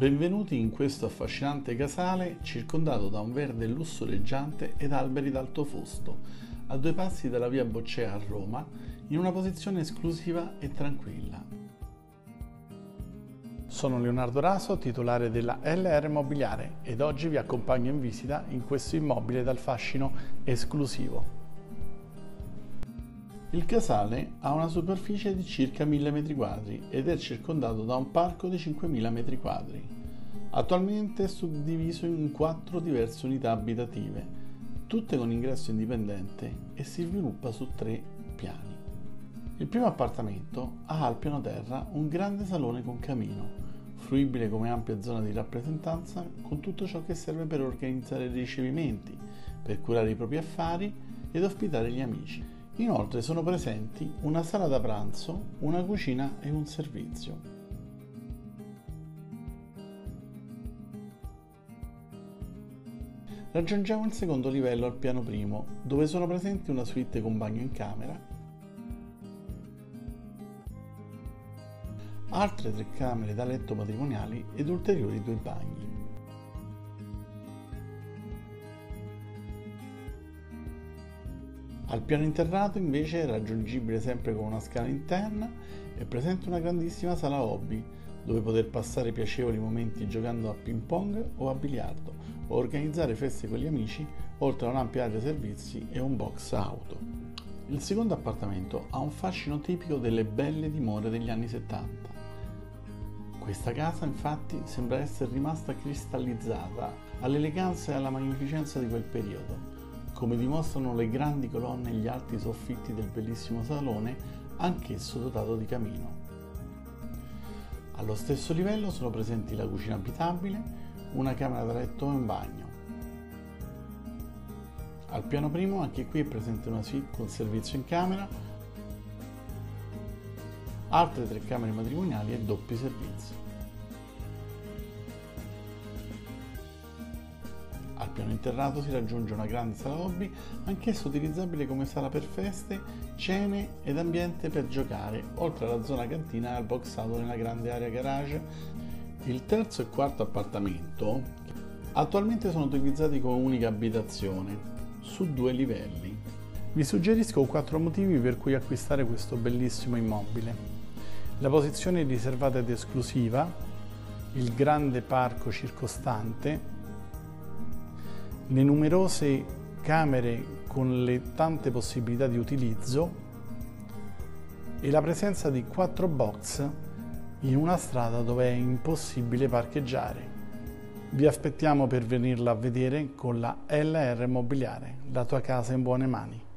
Benvenuti in questo affascinante casale circondato da un verde lussureggiante ed alberi d'alto fusto, a due passi dalla via Boccea a Roma, in una posizione esclusiva e tranquilla. Sono Leonardo Raso, titolare della LR Mobiliare ed oggi vi accompagno in visita in questo immobile dal fascino esclusivo. Il casale ha una superficie di circa 1000 m2 ed è circondato da un parco di 5000 m2. Attualmente è suddiviso in quattro diverse unità abitative, tutte con ingresso indipendente e si sviluppa su tre piani. Il primo appartamento ha al piano terra un grande salone con camino, fruibile come ampia zona di rappresentanza con tutto ciò che serve per organizzare i ricevimenti, per curare i propri affari ed ospitare gli amici. Inoltre sono presenti una sala da pranzo, una cucina e un servizio. Raggiungiamo il secondo livello al piano primo, dove sono presenti una suite con bagno in camera, altre tre camere da letto matrimoniali ed ulteriori due bagni. Al piano interrato invece è raggiungibile sempre con una scala interna e presente una grandissima sala hobby dove poter passare piacevoli momenti giocando a ping pong o a biliardo o organizzare feste con gli amici oltre a un'ampia area servizi e un box auto. Il secondo appartamento ha un fascino tipico delle belle dimore degli anni 70. Questa casa infatti sembra essere rimasta cristallizzata all'eleganza e alla magnificenza di quel periodo come dimostrano le grandi colonne e gli alti soffitti del bellissimo salone, anch'esso dotato di camino. Allo stesso livello sono presenti la cucina abitabile, una camera da letto e un bagno. Al piano primo anche qui è presente una suite con servizio in camera, altre tre camere matrimoniali e doppi servizi. Al piano interrato si raggiunge una grande sala hobby, anch'essa utilizzabile come sala per feste, cene ed ambiente per giocare, oltre alla zona cantina e al box auto nella grande area garage. Il terzo e quarto appartamento attualmente sono utilizzati come unica abitazione, su due livelli. Vi suggerisco quattro motivi per cui acquistare questo bellissimo immobile. La posizione riservata ed esclusiva, il grande parco circostante, le numerose camere con le tante possibilità di utilizzo e la presenza di quattro box in una strada dove è impossibile parcheggiare. Vi aspettiamo per venirla a vedere con la LR Mobiliare, la tua casa in buone mani.